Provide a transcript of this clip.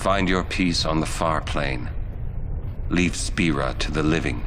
Find your peace on the far plane. Leave Spira to the living.